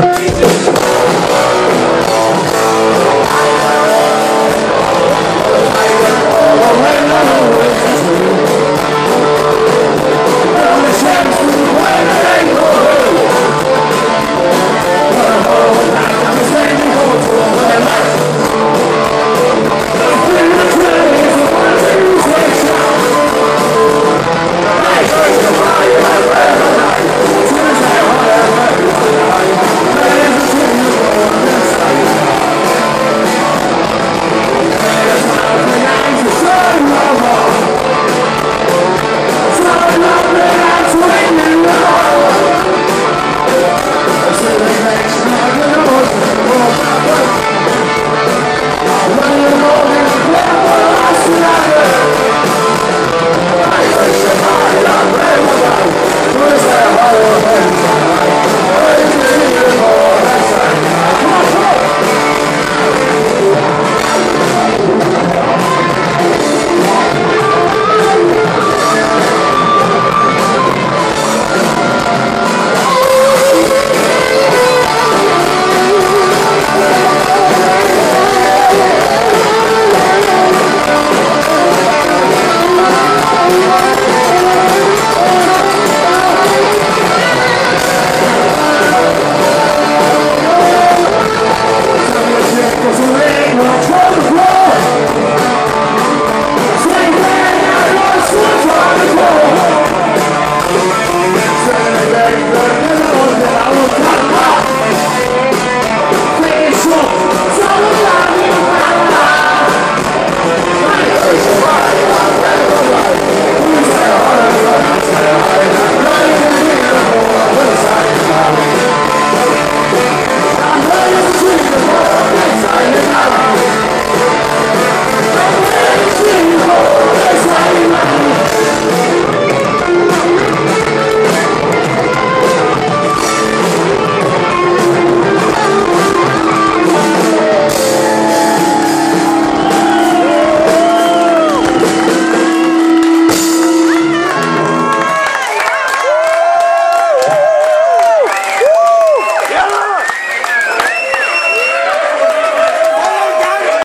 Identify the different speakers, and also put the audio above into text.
Speaker 1: Jesus.